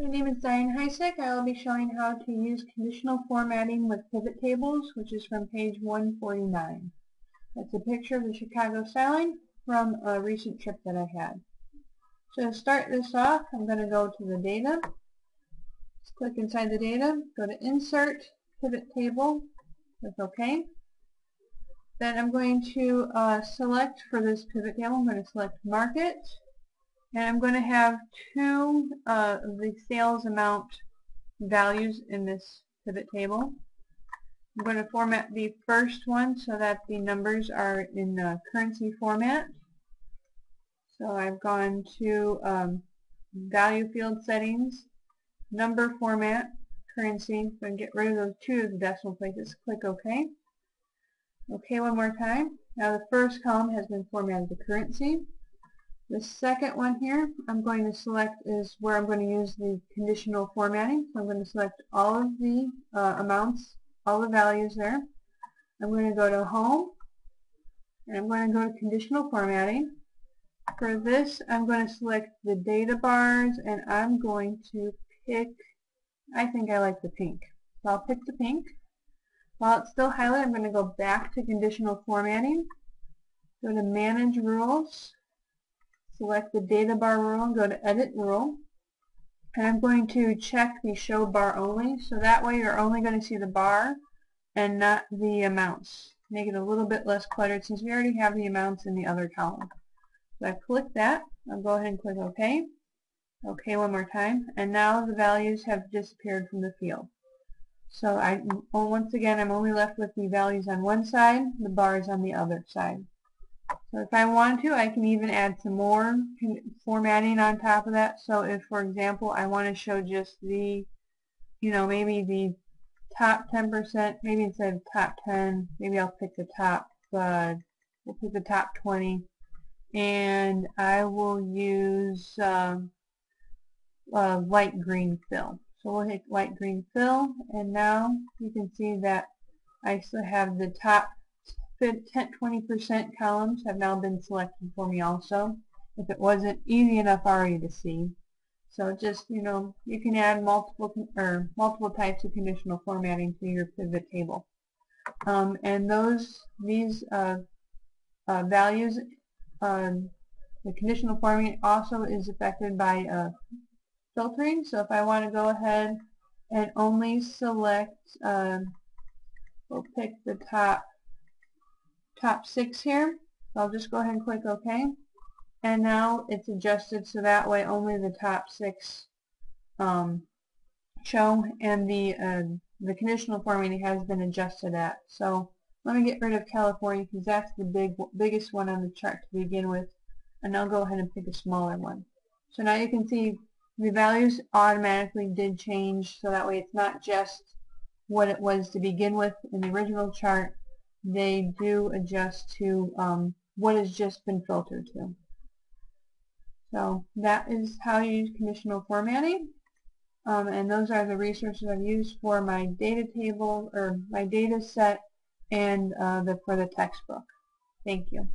My name is Diane Heisek. I will be showing how to use conditional formatting with pivot tables, which is from page 149. That's a picture of the Chicago skyline from a recent trip that I had. So to start this off, I'm going to go to the data. Click inside the data, go to Insert, Pivot Table, click OK. Then I'm going to uh, select for this pivot table, I'm going to select Market, and I'm going to have two uh, of the sales amount values in this pivot table. I'm going to format the first one so that the numbers are in the currency format. So I've gone to um, value field settings, number format, currency. To get rid of those two of the decimal places. Click OK. OK one more time. Now the first column has been formatted to currency. The second one here I'm going to select is where I'm going to use the conditional formatting. So I'm going to select all of the uh, amounts, all the values there. I'm going to go to Home, and I'm going to go to Conditional Formatting. For this, I'm going to select the data bars, and I'm going to pick, I think I like the pink. So I'll pick the pink. While it's still highlighted, I'm going to go back to Conditional Formatting, go to Manage Rules, select the data bar rule and go to edit rule. And I'm going to check the show bar only so that way you're only going to see the bar and not the amounts. Make it a little bit less cluttered since we already have the amounts in the other column. So I click that. I'll go ahead and click OK. OK one more time. And now the values have disappeared from the field. So I, oh, once again, I'm only left with the values on one side, the bars on the other side. So if I want to, I can even add some more formatting on top of that. So if, for example, I want to show just the, you know, maybe the top 10%, maybe instead of top 10, maybe I'll pick the top, uh, we'll pick the top 20. And I will use um, light green fill. So we'll hit light green fill, and now you can see that I still have the top 10-20% columns have now been selected for me also if it wasn't easy enough already to see. So just, you know, you can add multiple or multiple types of conditional formatting to your pivot table. Um, and those, these uh, uh, values, um, the conditional formatting also is affected by uh, filtering. So if I want to go ahead and only select, um, we'll pick the top top six here. So I'll just go ahead and click OK. And now it's adjusted so that way only the top six um, show and the uh, the conditional formatting has been adjusted at. So let me get rid of California because that's the big biggest one on the chart to begin with. And I'll go ahead and pick a smaller one. So now you can see the values automatically did change so that way it's not just what it was to begin with in the original chart they do adjust to um, what has just been filtered to. So that is how you use conditional formatting. Um, and those are the resources I've used for my data table or my data set and uh, the, for the textbook. Thank you.